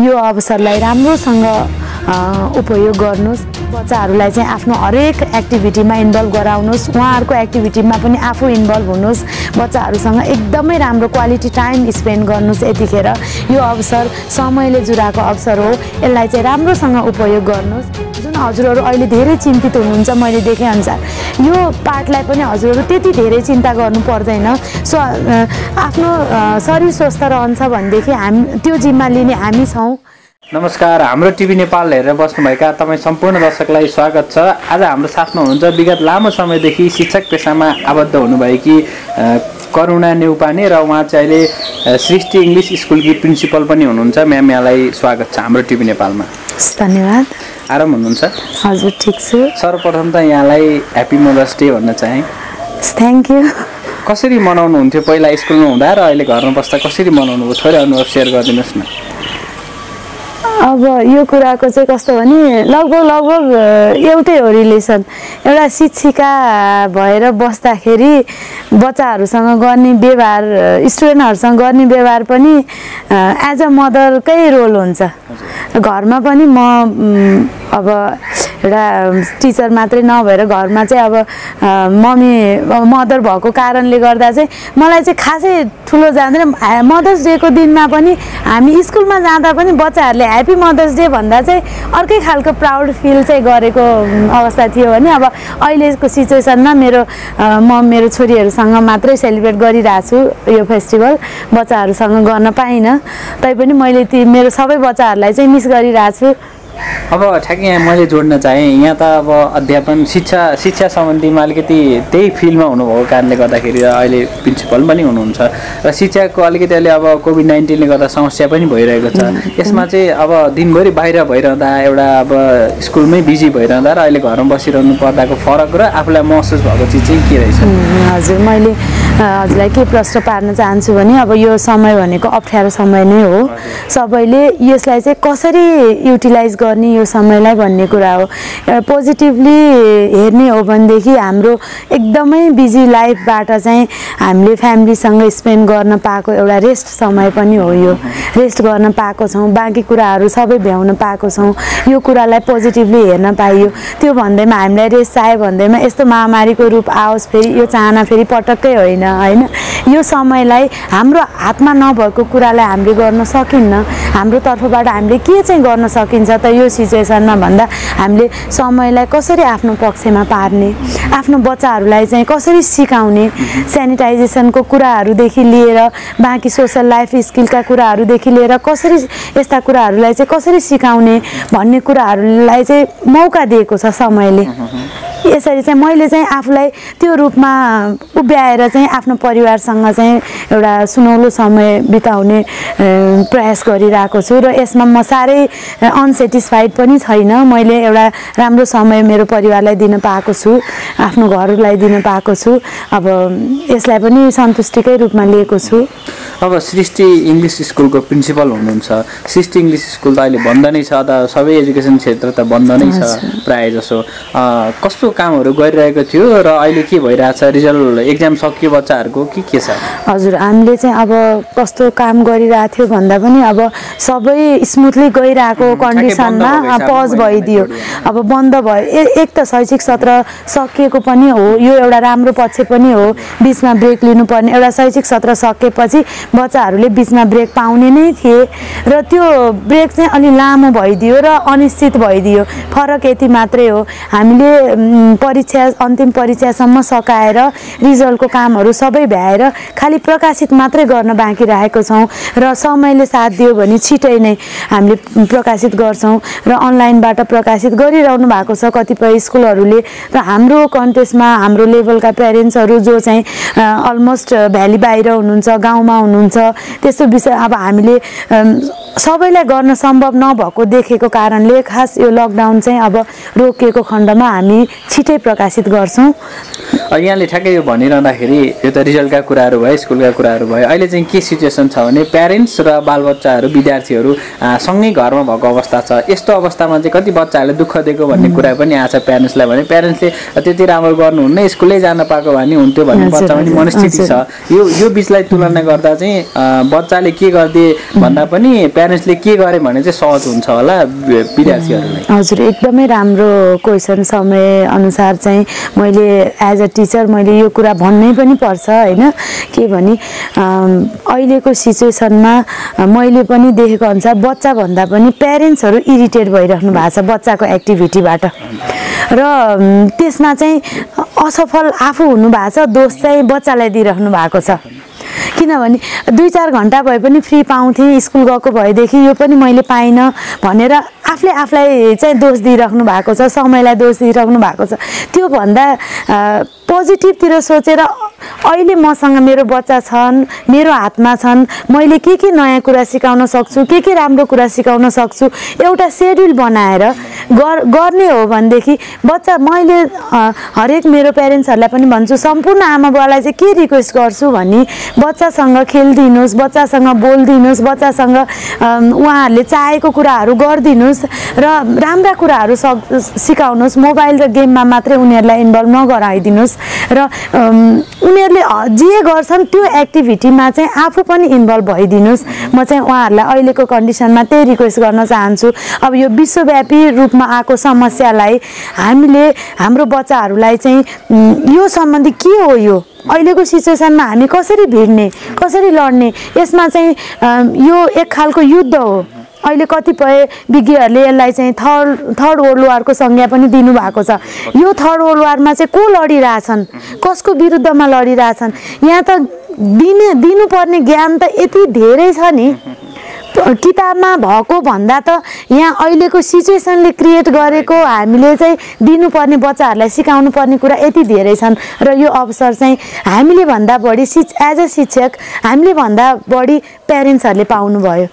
यो अवसरलाई राम्रोसँग उपयोग गर्नुहोस्। बच्चाहरूलाई चाहिँ आफ्नो हरेक एक्टिभिटीमा इन्भल्भ गराउनुहोस्। उहाँहरूको एक्टिभिटीमा पनि आफू इन्भल्भ हुनुहोस्। बच्चाहरूसँग एकदमै राम्रो क्वालिटी टाइम स्पेन्ड गर्नुहोस् यतिखेर। यो अवसर समयले जुराएको अवसर हो। यसलाई चाहिँ राम्रोसँग उपयोग गर्नुहोस्। हजुरहरू अहिले धेरै चिन्तित हुनुहुन्छ मैले देखेअनुसार यो पार्टलाई पनि हजुरहरू त्यति धेरै चिन्ता गर्नु पर्दैन। सो आफ्नो शरीर स्वस्थ रहन्छ भनेदेखि हामी त्यो जिम्मा लिने हामी छौँ। नमस्कार हाम्रो टिभी नेपाल हेरेर बस्नुभएका तपाईँ सम्पूर्ण दर्शकलाई स्वागत छ। आज हाम्रो साथमा हुनुहुन्छ विगत लामो समयदेखि शिक्षक पेसामा आबद्ध हुनुभएकी करुणा नेउपाने र उहाँ चाहिँ अहिले सृष्टि इङ्ग्लिस स्कुलकी प्रिन्सिपल पनि हुनुहुन्छ। म्याम यहाँलाई स्वागत छ हाम्रो टिभी नेपालमा। धन्यवाद। आराम हुनुहुन्छ? हजुर ठिक छु। सर्वप्रथम त यहाँलाई ह्याप्पी मदर्स डे भन्न चाहेँ। थ्याङ्क यू कसरी मनाउनुहुन्थ्यो? पहिला स्कुलमा हुँदा र अहिले घरमा बस्दा कसरी मनाउनु भयो थोरै अनुभव सेयर गरिदिनुहोस् न। अब यो कुराको चाहिँ कस्तो भने लगभग लगभग एउटै हो रिलेसन एउटा शिक्षिका भएर बस्दाखेरि बच्चाहरूसँग गर्ने व्यवहार स्टुडेन्टहरूसँग गर्ने व्यवहार पनि एज अ मदरकै रोल हुन्छ। घरमा पनि म अब एउटा टिचर मात्रै नभएर घरमा चाहिँ अब मम्मी मदर भएको कारणले गर्दा चाहिँ मलाई चाहिँ खासै ठुलो जाँदैन। मदर्स डेको दिनमा पनि हामी स्कुलमा जाँदा पनि बच्चाहरूले ह्याप्पी मदर्स डे भन्दा चाहिँ अर्कै खालको प्राउड फिल चाहिँ गरेको अवस्था थियो भने अब अहिलेको सिचुएसनमा मेरो म मेरो छोरीहरूसँग मात्रै सेलिब्रेट गरिरहेको छु यो फेस्टिभल बच्चाहरूसँग गर्न पाइनँ। तैपनि मैले ती मेरो सबै बच्चाहरूलाई चाहिँ मिस गरिरहेको छु। अब ठ्याक्कै यहाँ मैले जोड्न चाहेँ। यहाँ त अब अध्यापन शिक्षा शिक्षा सम्बन्धीमा अलिकति त्यही फिल्डमा हुनुभएको कारणले गर्दाखेरि अहिले प्रिन्सिपल पनि हुनुहुन्छ। र शिक्षाको अलिकति अहिले अब कोभिड नाइन्टिनले गर्दा समस्या पनि भइरहेको छ। यसमा चाहिँ अब दिनभरि बाहिर भइरहँदा एउटा अब स्कुलमै बिजी भइरहँदा र अहिले घरमा बसिरहनु पर्दाको फरक र आफूलाई महसुस भएको चिज चाहिँ के रहेछ? हजुर। मैले हजुरलाई के प्रश्न पार्न चाहन्छु भने अब यो समय भनेको अप्ठ्यारो समय नै हो। सबैले यसलाई चाहिँ कसरी युटिलाइज गर्ने यो समयलाई भन्ने कुरा हो। पोजिटिभली हेर्ने हो भनेदेखि हाम्रो एकदमै बिजी लाइफबाट चाहिँ हामीले फ्यामिलीसँग स्पेन्ड गर्न पाएको एउटा रेस्ट समय पनि हो यो। रेस्ट गर्न पाएको छौँ बाँकी कुराहरू सबै भ्याउन पाएको छौँ। यो कुरालाई पोजिटिभली हेर्न पाइयो। त्यो भन्दैमा हामीलाई रेस्ट चाहियो भन्दैमा यस्तो महामारीको रूप आओस् फेरि यो चाहना फेरि पटक्कै होइन। होइन? यो समयलाई हाम्रो हातमा नभएको कुरालाई हामीले गर्न सकिन्न। हाम्रो तर्फबाट हामीले के चाहिँ गर्न सकिन्छ त यो सिचुएसनमा भन्दा हामीले समयलाई कसरी आफ्नो पक्षमा पार्ने आफ्नो बच्चाहरूलाई चाहिँ कसरी सिकाउने सेनिटाइजेसनको कुराहरूदेखि लिएर बाँकी सोसल लाइफ स्किलका कुराहरूदेखि लिएर कसरी यस्ता कुराहरूलाई चाहिँ कसरी सिकाउने भन्ने कुराहरूलाई चाहिँ मौका दिएको छ समयले। यसरी चाहिँ मैले चाहिँ आफूलाई त्यो रूपमा उभ्याएर चाहिँ आफ्नो परिवारसँग चाहिँ एउटा सुनौलो समय बिताउने प्रयास गरिरहेको छु। र यसमा म साह्रै अनसेटिस्फाइड पनि छैन। मैले एउटा राम्रो समय मेरो परिवारलाई दिन पाएको छु आफ्नो घरलाई दिन पाएको छु। अब यसलाई पनि सन्तुष्टिकै रूपमा लिएको छु। अब सृष्टि इङ्ग्लिस स्कुलको प्रिन्सिपल हुनुहुन्छ। सृष्टि इङ्ग्लिस स्कुल त अहिले बन्द नै छ त सबै एजुकेसन क्षेत्र त बन्द नै छ प्रायः जसो। कस्तो कामहरू गरिरहेको थियो र अहिले के भइरहेछ? रिजल्ट एक्जाम सकियो बच्चाहरूको। के के छ? हजुर हामीले चाहिँ अब कस्तो काम गरिरहेको थियो भन्दा पनि अब सबै स्मुथली गइरहेको कन्डिसनमा पज भइदियो। अब बन्द भयो। एक त शैक्षिक सत्र सकिएको पनि हो। यो एउटा राम्रो पक्ष पनि हो। बिचमा ब्रेक लिनुपर्ने। एउटा शैक्षिक सत्र सकेपछि बच्चाहरूले बिचमा ब्रेक पाउने नै थिए। र त्यो ब्रेक चाहिँ अलि लामो भइदियो र अनिश्चित भइदियो। फरक यति मात्रै हो। हामीले परीक्षा अन्तिम परीक्षासम्म सकाएर रिजल्टको कामहरू सबै भ्याएर खालि प्रकाशित मात्रै गर्न बाँकी राखेको छौँ र समयले साथ दियो भने छिटै नै हामीले प्रकाशित गर्छौँ र अनलाइनबाट प्रकाशित गरिरहनु भएको छ कतिपय स्कुलहरूले र हाम्रो कन्टेस्टमा हाम्रो लेभलका प्यारेन्ट्सहरू जो चाहिँ अलमोस्ट भ्याली बाहिर हुनुहुन्छ गाउँमा हुनुहुन्छ त्यस्तो विषय अब हामीले सबैलाई गर्न सम्भव नभएको देखेको कारणले खास यो लकडाउन चाहिँ अब रोकिएको खण्डमा हामी छिटै प्रकाशित गर्छौँ। अ, यहाँले ठ्याक्कै यो भनिरहँदाखेरि यो त रिजल्टका कुराहरू भयो स्कुलका कुराहरू भयो। अहिले चाहिँ के सिचुएसन छ भने प्यारेन्ट्स र बालबच्चाहरू विद्यार्थीहरू सँगै घरमा भएको अवस्था छ। यस्तो अवस्थामा चाहिँ कति बच्चाहरूले दुःख दिएको भन्ने कुरा पनि आएको छ प्यारेन्ट्सलाई भने प्यारेन्ट्सले त्यति राम्रो गर्नुहुन्न स्कुलै जान पाएको भए नि हुन्थ्यो भन्ने बच्चा पनि मनस्थिति छ। यो यो बिचलाई तुलना गर्दा चाहिँ बच्चाले के गरिदिए भन्दा पनि प्यारेन्ट्सले के गरे भने चाहिँ सहज हुन्छ होला विद्यार्थीहरूलाई। हजुर एकदमै राम्रो क्वेसन समय अनुसार चाहिँ मैले एज अ टिचर मैले यो कुरा भन्नै पनि पर्छ होइन? के भने अहिलेको सिचुएसनमा मैले पनि देखेको अनुसार बच्चाभन्दा पनि प्यारेन्ट्सहरू इरिटेट भइराख्नु भएको छ बच्चाको एक्टिभिटीबाट। र त्यसमा चाहिँ असफल आफू हुनु भएको छ दोष चाहिँ बच्चालाई दिइराख्नु भएको छ। किनभने दुई चार घन्टा भए पनि फ्री पाउँथेँ स्कुल गएको भएदेखि यो पनि मैले पाइनँ भनेर आफूले आफूलाई चाहिँ दोष दिइराख्नु भएको छ समयलाई दोष दिइराख्नु भएको छ। त्योभन्दा पोजिटिभतिर सोचेर अहिले मसँग मेरो बच्चा छन् मेरो हातमा छन् मैले के के नयाँ कुरा सिकाउन सक्छु के के राम्रो कुरा सिकाउन सक्छु एउटा सेड्युल बनाएर गर गर्ने हो भनेदेखि बच्चा मैले हरेक मेरो प्यारेन्ट्सहरूलाई पनि भन्छु सम्पूर्ण आमा बुवालाई चाहिँ के रिक्वेस्ट गर्छु भने बच्चासँग खेलिदिनुहोस् बच्चासँग बोलिदिनुहोस् बच्चासँग उहाँहरूले चाहेको कुराहरू गरिदिनुहोस् र राम्रा कुराहरू सक सिकाउनुहोस् मोबाइल र गेममा मात्रै उनीहरूलाई इन्भल्भ नगराइदिनुहोस्। र उनीहरूले जे गर्छन् त्यो एक्टिभिटीमा चाहिँ आफू पनि इन्भल्भ भइदिनुहोस्। म चाहिँ उहाँहरूलाई अहिलेको कन्डिसनमा त्यही रिक्वेस्ट गर्न चाहन्छु। अब यो विश्वव्यापी रूपमा आएको समस्यालाई हामीले हाम्रो बच्चाहरूलाई चाहिँ यो सम्बन्धी के हो यो? अहिलेको सिचुएसनमा हामी कसरी भिड्ने कसरी लड्ने? यसमा चाहिँ यो एक खालको युद्ध हो। अहिले कतिपय विज्ञहरूले यसलाई चाहिँ थर्ड थर्ड वर्ल्ड वारको संज्ञा पनि दिनुभएको छ। यो थर्ड वर्ल्ड वारमा चाहिँ को लडिरहेछन्? कसको विरुद्धमा लडिरहेछन्? यहाँ त दिने दिनुपर्ने ज्ञान त यति धेरै छ नि। किताबमा भएको भन्दा त यहाँ अहिलेको सिचुएसनले क्रिएट गरेको हामीले चाहिँ दिनुपर्ने बच्चाहरूलाई सिकाउनु पर्ने कुरा यति धेरै छन्। र यो अवसर चाहिँ हामीले भन्दा बढी शिक्ष एज अ शिक्षक हामीले भन्दा बढी प्यारेन्ट्सहरूले पाउनुभयो।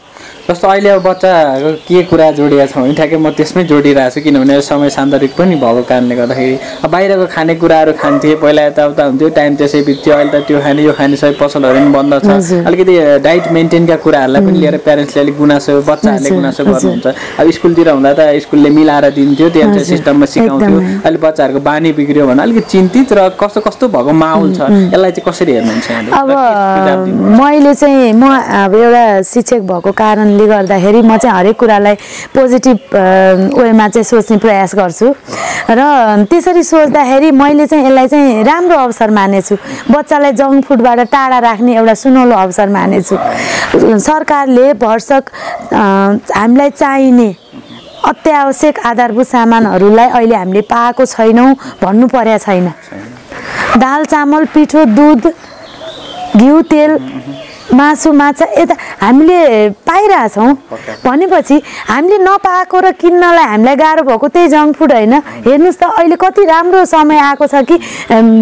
जस्तो अहिले अब बच्चाको के कुरा जोडिएको छ भने ठ्याक्कै म त्यसमै जोडिरहेको छु किनभने समय सान्दर्भिक पनि भएको कारणले गर्दाखेरि अब बाहिरको खानेकुराहरू खान्थे पहिला यताउता हुन्थ्यो टाइम त्यसै बित्थ्यो अहिले त त्यो खाने यो खाने सबै पसलहरू पनि बन्द छ। अलिकति डाइट मेन्टेनका कुराहरूलाई पनि लिएर प्यारेन्ट्सले अलिक गुनासो बच्चाहरूले गुनासो। गर्नुहुन्छ अब स्कुलतिर हुँदा त स्कुलले मिलाएर दिन्थ्यो त्यो अनुसार हजुर, सिस्टममा सिकाउँथ्यो। अहिले बच्चाहरूको बानी बिग्रियो भने अलिकति चिन्तित र कस्तो कस्तो भएको माहौल छ यसलाई चाहिँ कसरी हेर्नुहुन्छ? अब? मैले चाहिँ म अब एउटा शिक्षक भएको कारणले गर्दाखेरि म चाहिँ हरेक कुरालाई पोजिटिभ वेमा चाहिँ सोच्ने प्रयास गर्छु। र त्यसरी सोच्दाखेरि मैले चाहिँ यसलाई चाहिँ राम्रो अवसर मानेछु। बच्चालाई जङ्क फुडबाट टाढा राख्ने एउटा सुनौलो अवसर मानेछु। सरकारले भरसक हामीलाई चाहिने अत्यावश्यक आधारभूत सामानहरूलाई अहिले हामीले पाएको छैनौँ भन्नु पर्या छैन। दाल चामल पिठो दुध घिउ तेल मासु माछा यता हामीले पाइरहेछौँ। भनेपछि हामीले नपाएको र किन्नलाई हामीलाई गाह्रो भएको त्यही जङ्क फुड होइन। हेर्नुहोस् त अहिले कति राम्रो समय आएको छ कि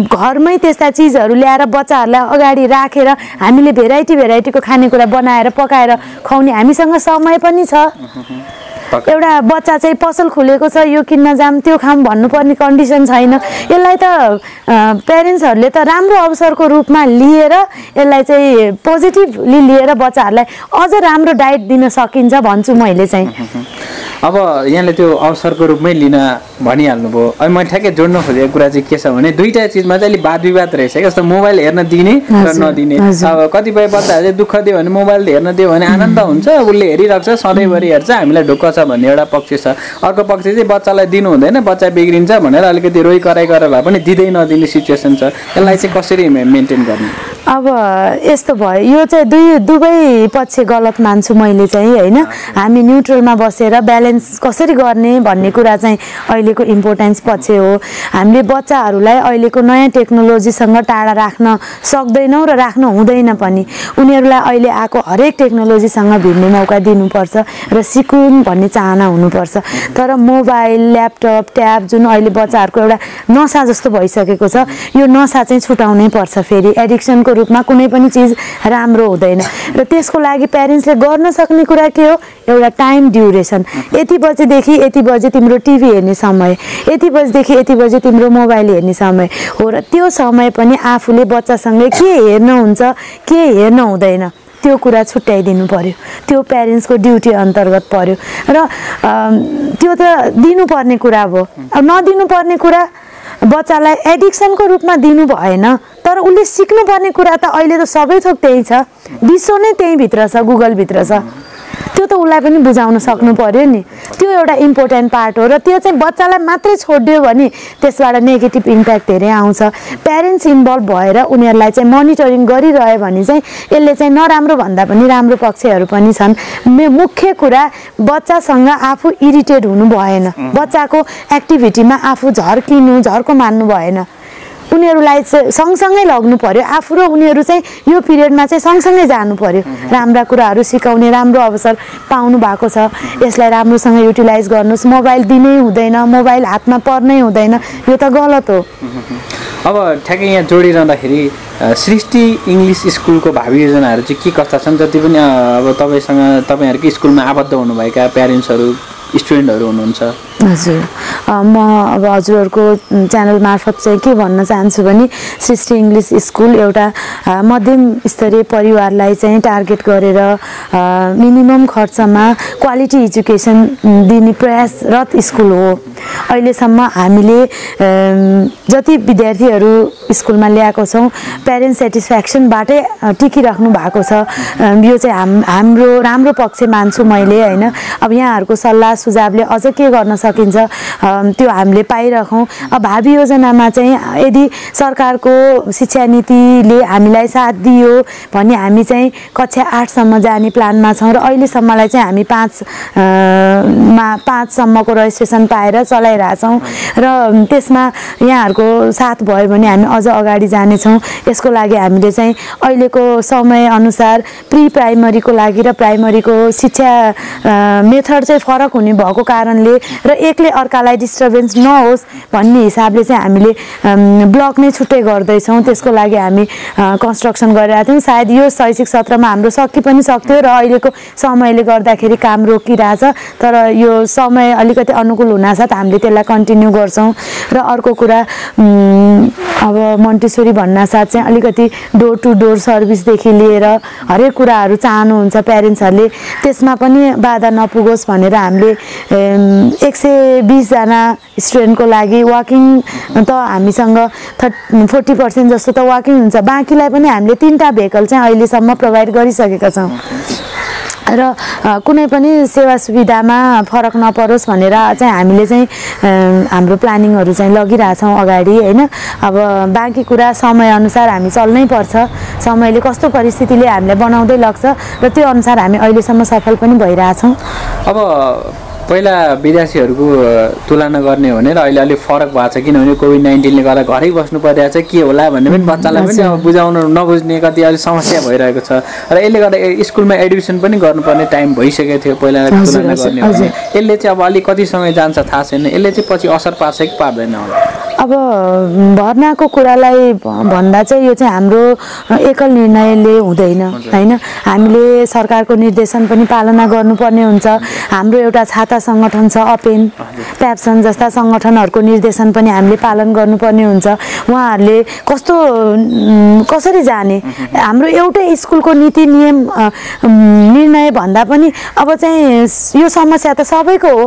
घरमै त्यस्ता चिजहरू ल्याएर बच्चाहरूलाई अगाडि राखेर हामीले भेराइटी भेराइटीको खानेकुरा बनाएर पकाएर खुवाउने हामीसँग समय पनि छ। एउटा बच्चा चाहिँ पसल खुलेको छ यो किन्न जाम त्यो खाम भन्नुपर्ने कन्डिसन छैन। यसलाई त प्यारेन्ट्सहरूले त राम्रो अवसरको रूपमा लिएर यसलाई चाहिँ पोजिटिभली लिएर बच्चाहरूलाई अझ राम्रो डाइट दिन सकिन्छ भन्छु मैले चाहिँ। अब यहाँले त्यो अवसरको रूपमै लिन भनिहाल्नुभयो। अब मैले ठ्याक्कै जोड्न खोजेको कुरा चाहिँ के छ भने दुईवटा चिजमा चाहिँ अलिक वाद विवाद रहेछ क्या जस्तो मोबाइल हेर्न दिने र नदिने। अब कतिपय बच्चाहरूले दुःख दियो भने मोबाइल हेर्न दियो भने आनन्द हुन्छ उसले हेरिरहेको छ सधैँभरि हेर्छ हामीलाई ढुक्क छ भन्ने एउटा पक्ष छ। अर्को पक्ष चाहिँ बच्चालाई दिनु हुँदैन बच्चा बिग्रिन्छ भनेर अलिकति रोइ कराइ गरेर भए पनि दिँदै नदिने सिचुएसन छ। यसलाई चाहिँ कसरी मेन्टेन गर्ने? अब यस्तो भयो। यो चाहिँ दुई दुवै पक्ष गलत मान्छु मैले चाहिँ होइन? हामी न्युट्रलमा बसेर ब्यालेन्स कसरी गर्ने भन्ने कुरा चाहिँ अहिलेको इम्पोर्टेन्स पक्ष हो। हामीले बच्चाहरूलाई अहिलेको नयाँ टेक्नोलोजीसँग टाढा राख्न सक्दैनौँ र राख्नु हुँदैन पनि। उनीहरूलाई अहिले आएको हरेक टेक्नोलोजीसँग भिड्ने मौका दिनुपर्छ र सिकुन् भन्ने चाहना हुनुपर्छ। तर मोबाइल ल्यापटप ट्याब जुन अहिले बच्चाहरूको एउटा नसा जस्तो भइसकेको छ यो नसा चाहिँ छुटाउनै पर्छ फेरि। एडिक्सनको रूपमा कुनै पनि चिज राम्रो हुँदैन। र त्यसको लागि प्यारेन्ट्सले गर्न सक्ने कुरा के हो? एउटा टाइम ड्युरेसन। यति बजेदेखि यति बजे तिम्रो टिभी हेर्ने समय। यति बजेदेखि यति बजे तिम्रो मोबाइल हेर्ने समय। हो र त्यो समय पनि आफूले बच्चासँगै के हेर्नुहुन्छ के हेर्न हुँदैन त्यो कुरा छुट्याइदिनु पर्यो। त्यो प्यारेन्ट्सको ड्युटी अन्तर्गत पर्यो। र त्यो त दिनुपर्ने कुरा हो। अब नदिनुपर्ने कुरा बच्चालाई एडिक्सनको रूपमा दिनु भएन। तर उसले सिक्नुपर्ने कुरा त अहिले त सबै थोक त्यही छ। विश्व नै त्यहीँभित्र छ गुगलभित्र छ। त्यो त उसलाई पनि बुझाउन सक्नु पर्यो नि। त्यो एउटा इम्पोर्टेन्ट पार्ट हो र त्यो चाहिँ बच्चालाई मात्रै छोडिदियो भने त्यसबाट नेगेटिभ इम्प्याक्ट धेरै आउँछ। प्यारेन्ट्स इन्भल्भ भएर उनीहरूलाई चाहिँ मोनिटरिङ गरिरह्यो भने चाहिँ यसले चाहिँ नराम्रो भन्दा पनि राम्रो पक्षहरू पनि छन्। मुख्य कुरा बच्चासँग आफू इरिटेट हुनु भएन। बच्चाको एक्टिभिटीमा आफू झर्किनु झर्को मान्नु भएन। उनीहरूलाई सँगसँगै लग्नु पर्यो। आफू र उनीहरू चाहिँ यो पिरियडमा चाहिँ सँगसँगै जानु पर्यो। राम्रा कुराहरू सिकाउने राम्रो अवसर पाउनु भएको छ। यसलाई राम्रोसँग युटिलाइज गर्नुहोस्। मोबाइल दिनै हुँदैन मोबाइल हातमा पर्नै हुँदैन। यो त गलत हो। अब ठ्याक्कै यहाँ जोडिरहँदाखेरि सृष्टि इङ्ग्लिस स्कुलको भावी योजनाहरू चाहिँ के कस्ता छन्? जति पनि अब तपाईँसँग तपाईँहरूकै स्कुलमा आबद्ध हुनुभएका प्यारेन्ट्सहरू स्टुडेन्टहरू हुनुहुन्छ। हजुर। म अब हजुरहरूको च्यानल मार्फत चाहिँ के भन्न चाहन्छु भने सृष्टि इङ्ग्लिस स्कुल एउटा मध्यम स्तरीय परिवारलाई चाहिँ टार्गेट गरेर मिनिमम खर्चमा क्वालिटी एजुकेसन दिने प्रयासरत स्कुल हो। अहिलेसम्म हामीले जति विद्यार्थीहरू स्कुलमा ल्याएको छौँ प्यारेन्ट सेटिस्फ्याक्सनबाटै टिकिराख्नु भएको छ। यो चाहिँ हाम हाम्रो राम्रो पक्ष मान्छु मैले होइन। अब यहाँहरूको सल्लाह सुझावले अझ के गर्न सकिन्छ। त्यो हामीले पाइरहँ अब भावी योजनामा चाहिँ यदि सरकारको शिक्षा नीतिले हामीलाई साथ दियो भने हामी चाहिँ कक्षा आठसम्म जाने प्लानमा छौँ र अहिलेसम्मलाई चाहिँ हामी पाँच मा पाँचसम्मको रजिस्ट्रेसन पाएर चलाइरहेछौँ। र त्यसमा यहाँहरूको साथ भयो भने हामी अझ अगाडि जानेछौँ। यसको लागि हामीले चाहिँ अहिलेको समयअनुसार प्रि प्राइमरीको लागि र प्राइमरीको शिक्षा मेथड चाहिँ फरक हुने भएको कारणले र एकले अर्कालाई डिस्टर्बेन्स नहोस् भन्ने हिसाबले चाहिँ हामीले ब्लक नै छुट्टै गर्दैछौँ। त्यसको लागि हामी कन्स्ट्रक्सन गरिरहेको थियौँ। सायद यो शैक्षिक सत्रमा हाम्रो सकि पनि सक्थ्यो र अहिलेको समयले गर्दाखेरि काम रोकिरहेछ। तर यो समय अलिकति अनुकूल हुनासाथ हामीले त्यसलाई कन्टिन्यू गर्छौँ। र अर्को कुरा अब मन्टेश्वरी भन्नासाथ चाहिँ अलिकति डोर टु डोर सर्भिसदेखि लिएर हरेक कुराहरू चाहनुहुन्छ प्यारेन्ट्सहरूले त्यसमा पनि बाधा नपुगोस् भनेर हामीले एक सय बिसजना स्टुडेन्टको लागि वाकिङ त हामीसँग थर्ट फोर्टी पर्सेन्ट जस्तो त वाकिङ हुन्छ। बाँकीलाई पनि हामीले तिनवटा भेहिकल चाहिँ अहिलेसम्म प्रोभाइड गरिसकेका छौँ। र कुनै पनि सेवा सुविधामा फरक नपरोस् भनेर चाहिँ हामीले चाहिँ हाम्रो प्लानिङहरू चाहिँ लगिरहेछौँ अगाडि होइन? अब बाँकी कुरा समयअनुसार हामी चल्नै पर्छ। समयले कस्तो परिस्थितिले हामीलाई बनाउँदै लग्छ र त्यो अनुसार हामी अहिलेसम्म सफल पनि भइरहेछौँ अब पहिला विद्यार्थीहरूको तुलना गर्ने हो भने र अहिले अलिक फरक भएको छ किनभने कोभिड नाइन्टिनले गर्दा घरै बस्नु परिरहेको छ के होला भन्ने पनि बच्चालाई पनि अब बुझाउन नबुझ्ने कति अलिक समस्या भइरहेको छ। र यसले गर्दा स्कुलमा एडमिसन पनि गर्नुपर्ने टाइम भइसकेको थियो पहिला तुलना गर्ने हो भने। हजुर। यसले चाहिँ अब अलिक कति समय जान्छ थाहा छैन यसले चाहिँ पछि असर पार्छ कि पार्दैन होला। अब भर्नाको कुरालाई भन्दा चाहिँ यो चाहिँ हाम्रो एकल निर्णयले हुँदैन होइन? हामीले सरकारको निर्देशन पनि पालना गर्नुपर्ने हुन्छ। हाम्रो एउटा छाता सङ्गठन छ अपेन प्याप्सन जस्ता सङ्गठनहरूको निर्देशन पनि हामीले पालन गर्नुपर्ने हुन्छ। उहाँहरूले कस्तो कसरी जाने? हाम्रो एउटै स्कुलको नीति नियम निर्णय भन्दा पनि अब चाहिँ यो समस्या त सबैको हो।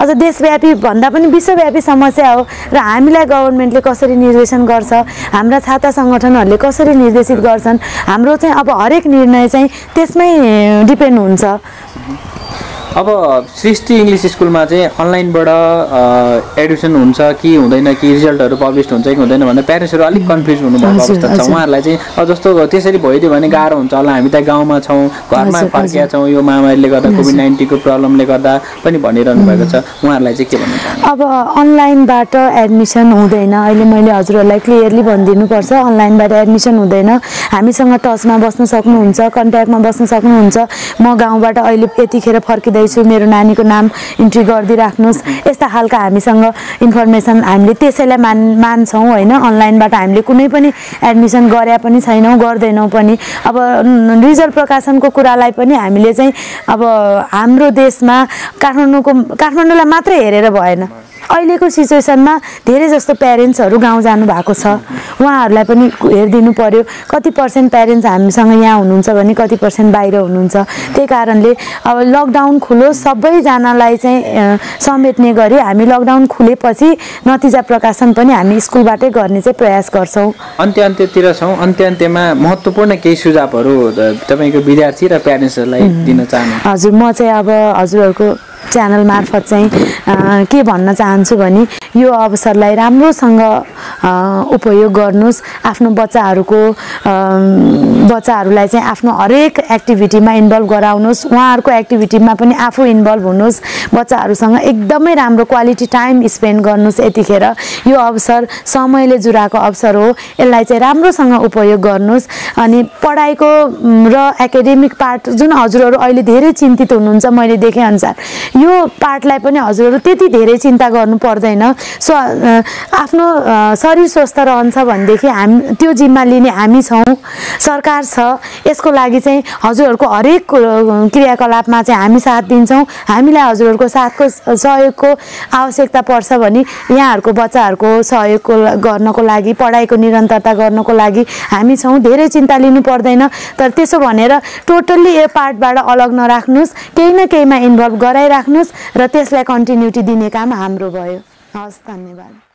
अझ देशव्यापी भन्दा पनि विश्वव्यापी समस्या हो। र हामीलाई गभर्मेन्टले कसरी निर्देशन गर्छ हाम्रा छाता सङ्गठनहरूले कसरी निर्देशित गर्छन् हाम्रो चाहिँ अब हरेक निर्णय चाहिँ त्यसमै डिपेन्ड हुन्छ। अब सृष्टि इङ्ग्लिस स्कुलमा चाहिँ अनलाइनबाट एडमिसन हुन्छ कि हुँदैन कि रिजल्टहरू पब्लिस हुन्छ कि हुँदैन भन्दा प्यारेन्ट्सहरू अलिक कन्फ्युज हुनुभएको अवस्था छ। उहाँहरूलाई चाहिँ अब जस्तो त्यसरी भइदियो भने गाह्रो हुन्छ होला। हामी त गाउँमा छौँ घरमा फर्किया। छौँ यो महामारीले गर्दा कोभिड। नाइन्टिनको प्रब्लमले गर्दा पनि भनिरहनु भएको छ। उहाँहरूलाई चाहिँ के भन्नु अब अनलाइनबाट एडमिसन हुँदैन। अहिले मैले हजुरहरूलाई क्लियरली भनिदिनुपर्छ अनलाइनबाट एडमिसन हुँदैन। हामीसँग टचमा बस्न सक्नुहुन्छ कन्ट्याक्टमा बस्न सक्नुहुन्छ। म गाउँबाट अहिले यतिखेर फर्किँदै गरिदिँदैछु मेरो नानीको नाम इन्ट्री गरिदिइराख्नुहोस्। यस्ता खालका हामीसँग इन्फर्मेसन हामीले त्यसैलाई मान मान्छौँ होइन। अनलाइनबाट हामीले कुनै पनि एडमिसन गरे पनि छैनौँ गर्दैनौँ पनि। अब रिजल्ट प्रकाशनको कुरालाई पनि हामीले चाहिँ अब हाम्रो देशमा काठमाडौँको काठमाडौँलाई मात्रै हेरेर भएन। अहिलेको सिचुएसनमा धेरै जस्तो प्यारेन्ट्सहरू गाउँ जानुभएको छ। उहाँहरूलाई पनि हेरिदिनु पर्यो कति पर्सेन्ट प्यारेन्ट्स हामीसँग यहाँ हुनुहुन्छ भने कति पर्सेन्ट बाहिर हुनुहुन्छ। त्यही कारणले अब लकडाउन खुलोस् सबैजनालाई चाहिँ समेट्ने गरी हामी लकडाउन खुलेपछि नतिजा प्रकाशन पनि हामी स्कुलबाटै गर्ने चाहिँ प्रयास गर्छौँ। अन्त्य अन्त्यतिर छौँ। अन्त्य अन्त्यमा महत्त्वपूर्ण केही सुझावहरू तपाईँको विद्यार्थी र प्यारेन्ट्सहरूलाई दिन चाहनुहुन्छ। हजुर म चाहिँ अब हजुरहरूको च्यानल मार्फत चाहिँ के भन्न चाहन्छु भने यो अवसरलाई राम्रोसँग उपयोग गर्नुहोस् आफ्नो बच्चाहरूको बच्चाहरूलाई चाहिँ आफ्नो हरेक एक्टिभिटीमा इन्भल्भ गराउनुहोस् उहाँहरूको एक्टिभिटीमा पनि आफू इन्भल्भ हुनुहोस् बच्चाहरूसँग एकदमै राम्रो क्वालिटी टाइम स्पेन्ड गर्नुहोस् यतिखेर। यो अवसर समयले जुराएको अवसर हो। यसलाई चाहिँ राम्रोसँग उपयोग गर्नुहोस् अनि पढाइको र एकाडेमिक पार्ट जुन हजुरहरू अहिले धेरै चिन्तित हुनुहुन्छ मैले देखेअनुसार यो पार्टलाई पनि हजुरहरू त्यति धेरै चिन्ता गर्नु पर्दैन। अ, आफ्नो शरीर स्वस्थ रहन्छ भनेदेखि हाम त्यो जिम्मा लिने हामी छौँ सरकार छ यसको लागि चाहिँ हजुरहरूको हरेक कुरो- क्रियाकलापमा चाहिँ हामी साथ दिन्छौँ। हामीलाई हजुरहरूको साथको सहयोगको आवश्यकता पर्छ भने यहाँहरूको बच्चाहरूको सहयोगको गर्नको लागि पढाइको निरन्तरता गर्नको लागि हामी छौँ। धेरै चिन्ता लिनु पर्दैन। तर त्यसो भनेर टोटल्ली यो पार्टबाट अलग नराख्नुहोस्। केही न केहीमा इन्भल्भ गराइराख्नुहोस् र त्यसलाई कन्टिन्युटी दिने काम हाम्रो भयो। हवस् धन्यवाद।